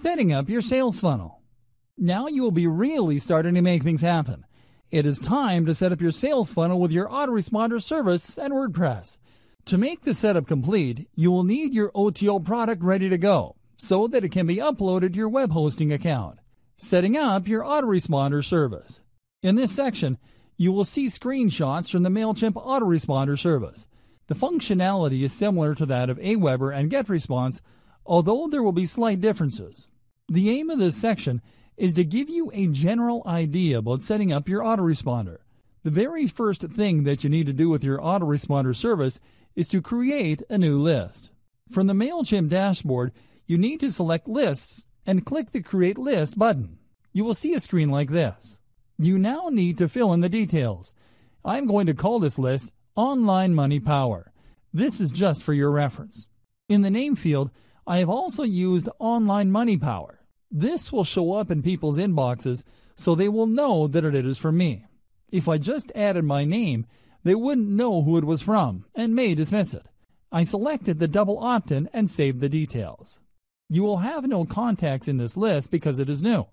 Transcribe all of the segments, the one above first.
Setting up your sales funnel. Now you will be really starting to make things happen. It is time to set up your sales funnel with your autoresponder service and WordPress. To make the setup complete, you will need your OTO product ready to go so that it can be uploaded to your web hosting account. Setting up your autoresponder service. In this section, you will see screenshots from the MailChimp autoresponder service. The functionality is similar to that of Aweber and GetResponse, although there will be slight differences. The aim of this section is to give you a general idea about setting up your autoresponder. The very first thing that you need to do with your autoresponder service is to create a new list. From the MailChimp dashboard, you need to select Lists and click the Create List button. You will see a screen like this. You now need to fill in the details. I'm going to call this list Online Money Power. This is just for your reference. In the name field, I have also used Online Money Power. This will show up in people's inboxes so they will know that it is from me. If I just added my name, they wouldn't know who it was from and may dismiss it. I selected the double opt in and saved the details. You will have no contacts in this list because it is new.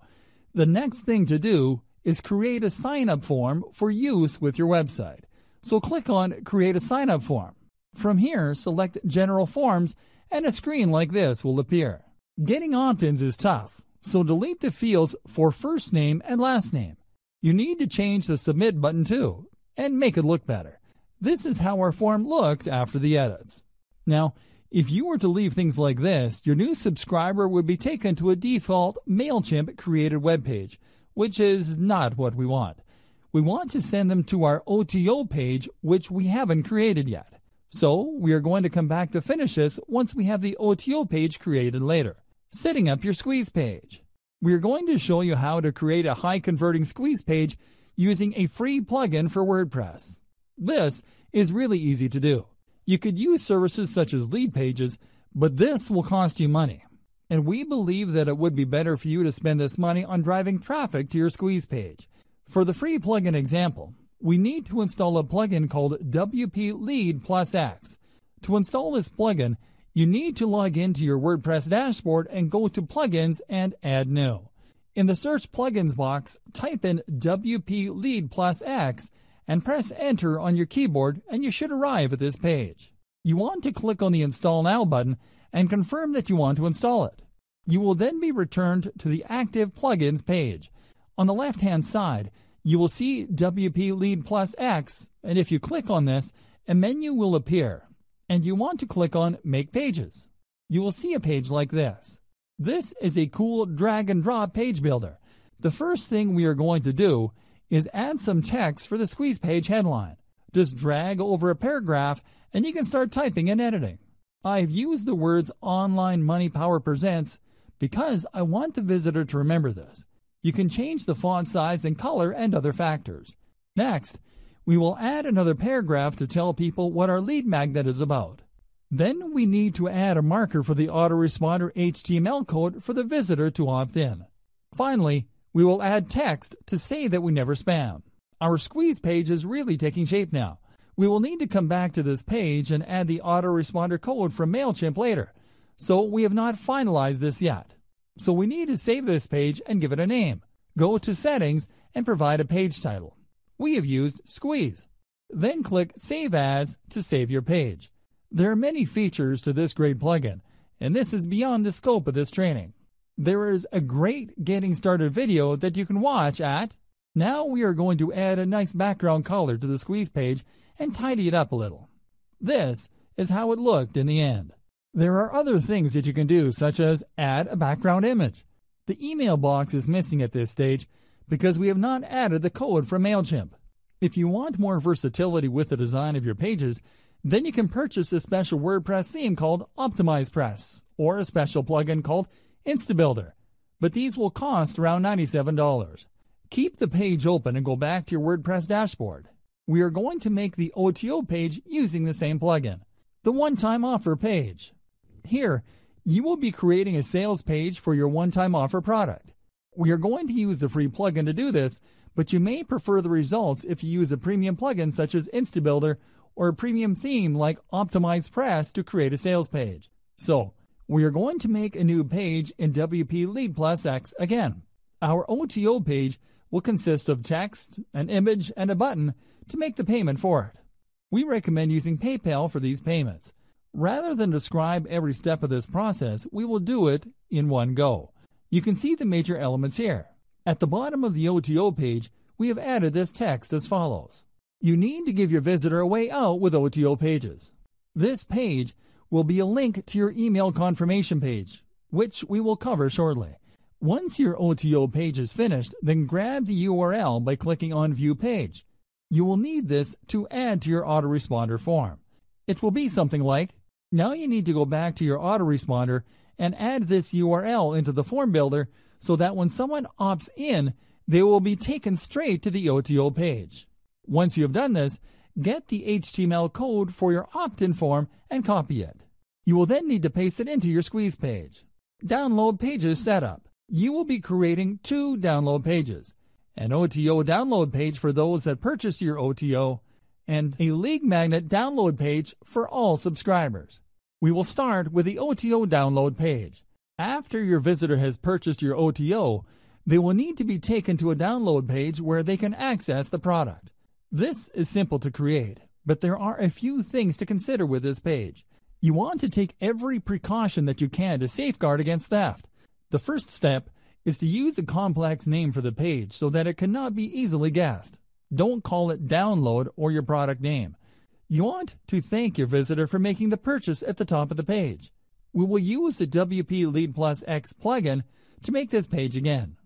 The next thing to do is create a sign up form for use with your website. So click on Create a Sign Up Form. From here, select General Forms and a screen like this will appear. Getting opt ins is tough, so delete the fields for first name and last name. You need to change the Submit button too and make it look better. This is how our form looked after the edits. Now, if you were to leave things like this, your new subscriber would be taken to a default MailChimp created web page which is not what we want. We want to send them to our OTO page, which we haven't created yet. So we are going to come back to finish this once we have the OTO page created later. Setting up your squeeze page. We are going to show you how to create a high converting squeeze page using a free plugin for WordPress. This is really easy to do. You could use services such as Leadpages, but this will cost you money and we believe that it would be better for you to spend this money on driving traffic to your squeeze page. For the free plugin example, we need to install a plugin called WP Lead Plus X. To install this plugin, you need to log into your WordPress dashboard and go to Plugins and Add New. In the Search Plugins box, type in WP Lead Plus X and press Enter on your keyboard, and you should arrive at this page. You want to click on the Install Now button and confirm that you want to install it. You will then be returned to the Active Plugins page. On the left hand side, you will see WP Lead Plus X, and if you click on this, a menu will appear, and you want to click on Make Pages. You will see a page like this. This is a cool drag and drop page builder. The first thing we are going to do is add some text for the squeeze page headline. Just drag over a paragraph and you can start typing and editing. I've used the words Online Money Power Presents because I want the visitor to remember this. You can change the font size and color and other factors. Next, we will add another paragraph to tell people what our lead magnet is about. Then we need to add a marker for the autoresponder HTML code for the visitor to opt in. Finally, we will add text to say that we never spam. Our squeeze page is really taking shape now. We will need to come back to this page and add the autoresponder code from MailChimp later, so we have not finalized this yet. So we need to save this page and give it a name. Go to Settings and provide a page title. We have used Squeeze. Then click Save As to save your page. There are many features to this great plugin, and this is beyond the scope of this training. There is a great getting started video that you can watch at. Now we are going to add a nice background color to the squeeze page and tidy it up a little. This is how it looked in the end. There are other things that you can do, such as add a background image. The email box is missing at this stage because we have not added the code from MailChimp. If you want more versatility with the design of your pages, then you can purchase a special WordPress theme called OptimizePress or a special plugin called InstaBuilder, but these will cost around $97. Keep the page open and go back to your WordPress dashboard we are going to make the OTO page using the same plugin, the one-time offer page. Here, you will be creating a sales page for your one-time offer product. We are going to use the free plugin to do this, but you may prefer the results if you use a premium plugin such as InstaBuilder or a premium theme like Optimize Press to create a sales page. So, we are going to make a new page in WP Lead Plus X again. Our OTO page will consist of text, an image, and a button to make the payment for it. We recommend using PayPal for these payments. Rather than describe every step of this process, we will do it in one go. You can see the major elements here. At the bottom of the OTO page, we have added this text as follows. You need to give your visitor a way out with OTO pages. This page will be a link to your email confirmation page, which we will cover shortly. Once your OTO page is finished, then grab the URL by clicking on View Page. You will need this to add to your autoresponder form. It will be something like, now you need to go back to your autoresponder and add this URL into the form builder so that when someone opts in, they will be taken straight to the OTO page. Once you have done this, get the HTML code for your opt-in form and copy it. You will then need to paste it into your squeeze page. Download pages setup you will be creating two download pages an OTO download page for those that purchase your OTO, and a Lead Magnet download page for all subscribers. We will start with the OTO download page. After your visitor has purchased your OTO, they will need to be taken to a download page where they can access the product. This is simple to create, but there are a few things to consider with this page. You want to take every precaution that you can to safeguard against theft. The first step is to use a complex name for the page so that it cannot be easily guessed. Don't call it download or your product name. You want to thank your visitor for making the purchase at the top of the page. We will use the WP Lead Plus X plugin to make this page again.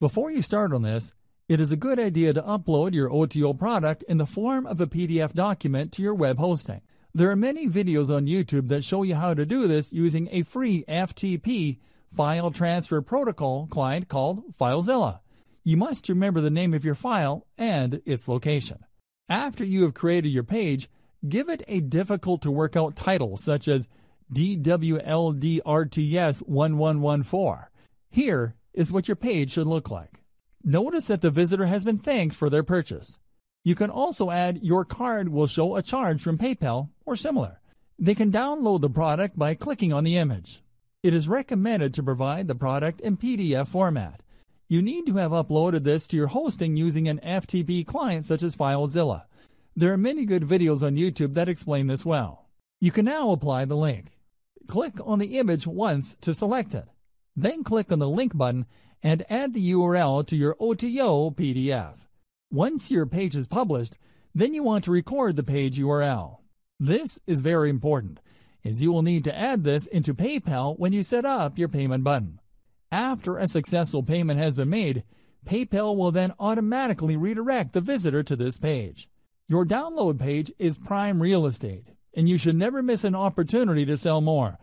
Before you start on this, it is a good idea to upload your OTO product in the form of a PDF document to your web hosting. There are many videos on YouTube that show you how to do this using a free FTP file transfer protocol client called FileZilla. You must remember the name of your file and its location. After you have created your page, give it a difficult to work out title such as DWLDRTS1114. Here is what your page should look like. Notice that the visitor has been thanked for their purchase. You can also add your card will show a charge from PayPal or similar. They can download the product by clicking on the image. It is recommended to provide the product in PDF format. You need to have uploaded this to your hosting using an FTP client such as FileZilla. There are many good videos on YouTube that explain this well. You can now apply the link. Click on the image once to select it. Then click on the link button and add the URL to your OTO PDF. Once your page is published, then you want to record the page URL. This is very important as you will need to add this into PayPal when you set up your payment button. After a successful payment has been made, PayPal will then automatically redirect the visitor to this page. Your download page is prime real estate, and you should never miss an opportunity to sell more,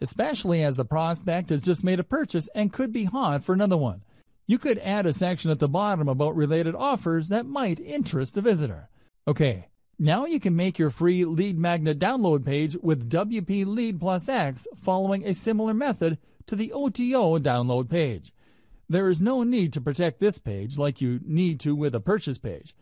especially as the prospect has just made a purchase and could be hot for another one. You could add a section at the bottom about related offers that might interest the visitor. Okay, now you can make your free Lead Magnet download page with WP Lead Plus X following a similar method to the OTO download page. There is no need to protect this page like you need to with a purchase page.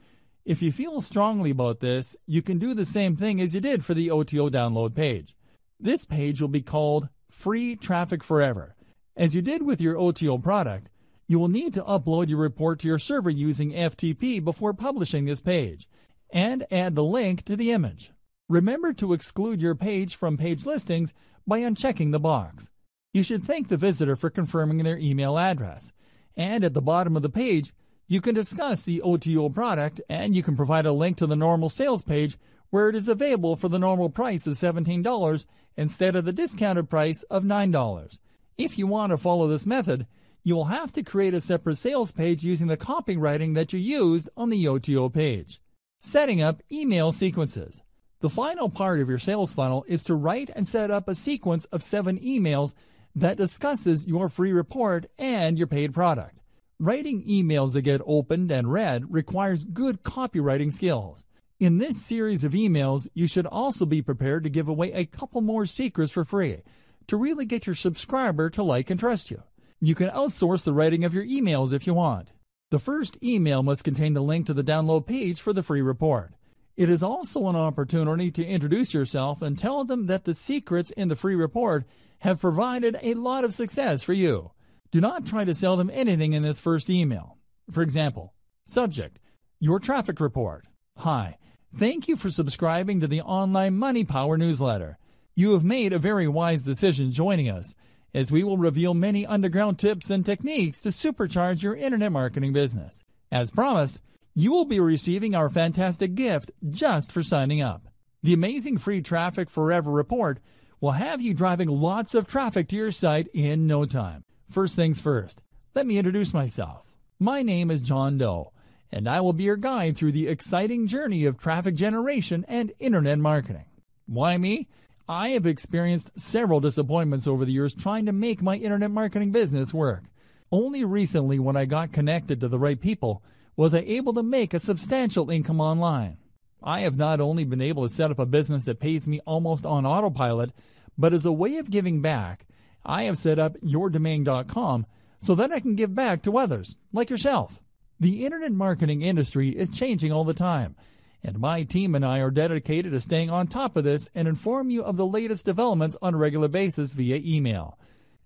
If you feel strongly about this, you can do the same thing as you did for the OTO download page. This page will be called Free Traffic Forever. As you did with your OTO product, you will need to upload your report to your server using FTP before publishing this page and add the link to the image. Remember to exclude your page from page listings by unchecking the box. You should thank the visitor for confirming their email address. And at the bottom of the page, you can discuss the OTO product and you can provide a link to the normal sales page where it is available for the normal price of $17 instead of the discounted price of $9. If you want to follow this method, you will have to create a separate sales page using the copywriting that you used on the OTO page. Setting up email sequences. The final part of your sales funnel is to write and set up a sequence of seven emails that discusses your free report and your paid product. Writing emails that get opened and read requires good copywriting skills. In this series of emails, you should also be prepared to give away a couple more secrets for free to really get your subscriber to like and trust you. You can outsource the writing of your emails if you want. The first email must contain the link to the download page for the free report. It is also an opportunity to introduce yourself and tell them that the secrets in the free report have provided a lot of success for you. Do not try to sell them anything in this first email. For example, subject, your traffic report. Hi, thank you for subscribing to the online Money Power newsletter. You have made a very wise decision joining us, as we will reveal many underground tips and techniques to supercharge your internet marketing business. As promised, you will be receiving our fantastic gift just for signing up. The amazing free Traffic Forever report will have you driving lots of traffic to your site in no time. First things first, let me introduce myself. My name is John Doe, and I will be your guide through the exciting journey of traffic generation and internet marketing. Why me? I have experienced several disappointments over the years trying to make my internet marketing business work. Only recently, when I got connected to the right people, was I able to make a substantial income online. I have not only been able to set up a business that pays me almost on autopilot, but as a way of giving back, I have set up yourdomain.com so that I can give back to others, like yourself. The internet marketing industry is changing all the time, and my team and I are dedicated to staying on top of this and inform you of the latest developments on a regular basis via email.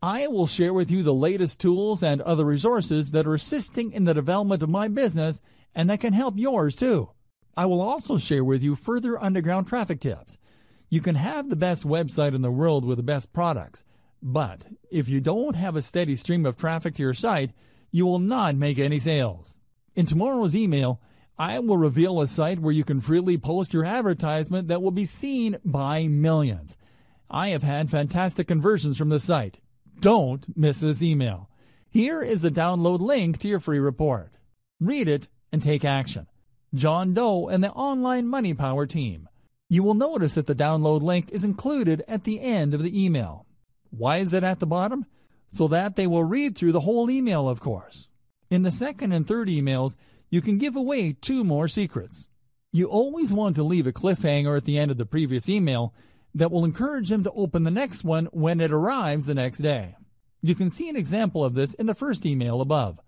I will share with you the latest tools and other resources that are assisting in the development of my business and that can help yours too. I will also share with you further underground traffic tips. You can have the best website in the world with the best products, but if you don't have a steady stream of traffic to your site, you will not make any sales. In tomorrow's email, I will reveal a site where you can freely post your advertisement that will be seen by millions. I have had fantastic conversions from the site. Don't miss this email. Here is a download link to your free report. Read it and take action. John Doe and the Online Money Power team. You will notice that the download link is included at the end of the email. Why is it at the bottom? So that they will read through the whole email, of course. In the second and third emails, you can give away two more secrets. You always want to leave a cliffhanger at the end of the previous email that will encourage them to open the next one when it arrives the next day. You can see an example of this in the first email above.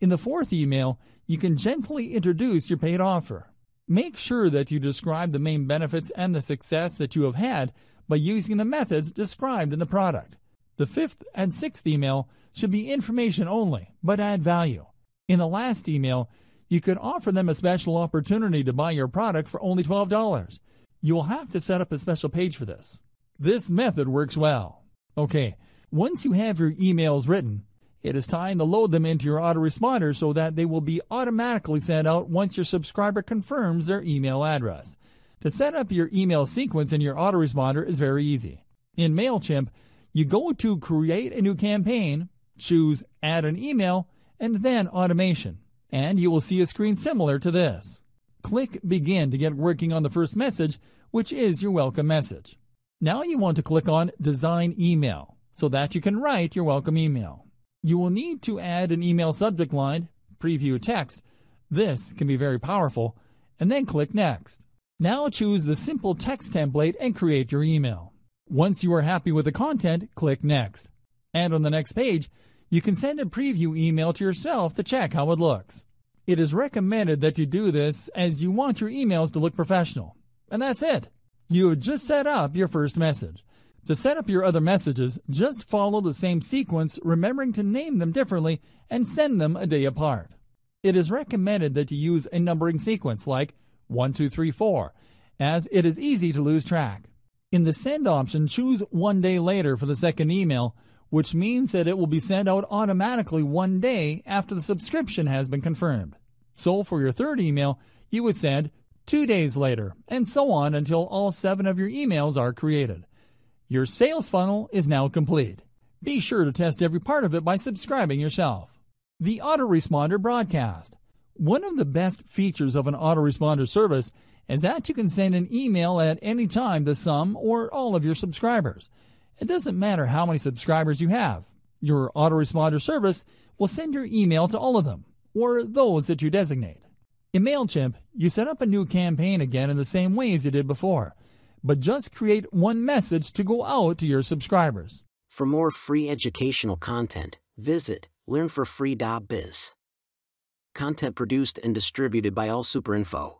In the fourth email, you can gently introduce your paid offer. Make sure that you describe the main benefits and the success that you have had by using the methods described in the product. The fifth and sixth email should be information only, but add value. In the last email, you could offer them a special opportunity to buy your product for only $12. You will have to set up a special page for this. This method works well. Okay, once you have your emails written, it is time to load them into your autoresponder so that they will be automatically sent out once your subscriber confirms their email address. To set up your email sequence in your autoresponder is very easy. In MailChimp, you go to Create a New Campaign, choose Add an Email, and then Automation, and you will see a screen similar to this. Click Begin to get working on the first message, which is your welcome message. Now you want to click on Design Email so that you can write your welcome email. You will need to add an email subject line, preview text. This can be very powerful, and then click Next. Now choose the simple text template and create your email. Once you are happy with the content, click Next. And on the next page, you can send a preview email to yourself to check how it looks. It is recommended that you do this as you want your emails to look professional. And that's it. You have just set up your first message. To set up your other messages, just follow the same sequence, remembering to name them differently and send them a day apart. It is recommended that you use a numbering sequence like 1, 2, 3, 4, as it is easy to lose track. In the send option, choose one day later for the second email, which means that it will be sent out automatically one day after the subscription has been confirmed. So for your third email, you would send two days later, and so on until all seven of your emails are created. Your sales funnel is now complete. Be sure to test every part of it by subscribing yourself. The Autoresponder Broadcast. One of the best features of an autoresponder service is that you can send an email at any time to some or all of your subscribers. It doesn't matter how many subscribers you have. Your autoresponder service will send your email to all of them, or those that you designate. In MailChimp, you set up a new campaign again in the same way as you did before, but just create one message to go out to your subscribers. For more free educational content, visit learnforfree.biz. Content produced and distributed by AllSuperInfo.